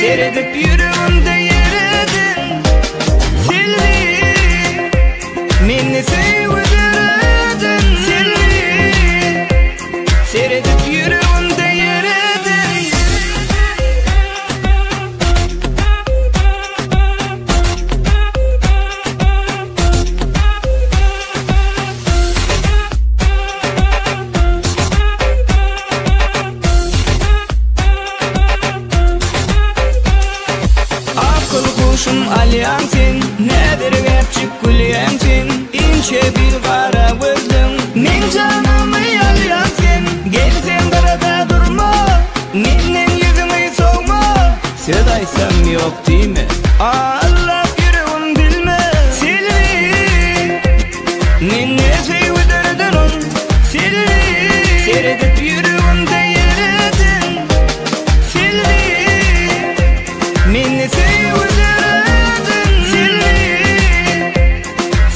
Seyredip yüreğimde yeredin Silvi Minni seyredin Silvi Seyredip yüreğimde Akıl kuşum alyansin Nedir gerçek gülyensin İnce bir kara gözlüm Min canımı yalyansın Gelsen karada durma. Ninnen yüzümü soğuma. Sedaysam yok değil mi? Allah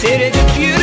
Seyredip yüreğimde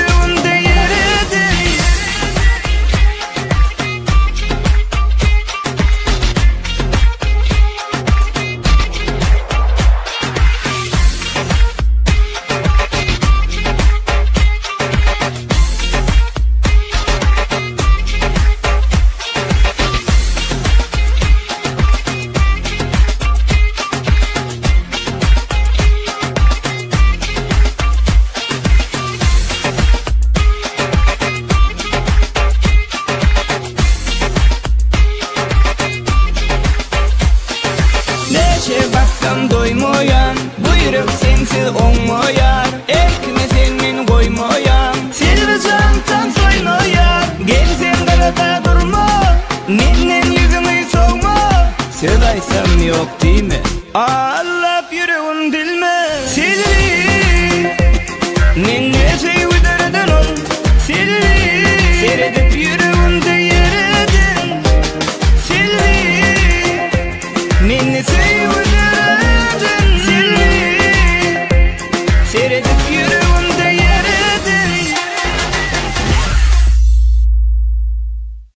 Neçe baksam doymoyan Buyruk sensiz olmoyar Erkine senin koymoyan Silvi cantan soynoyar Gelsen karada durma Ninnen yüzümü soğuma Sedaysam yok değil mi? Allah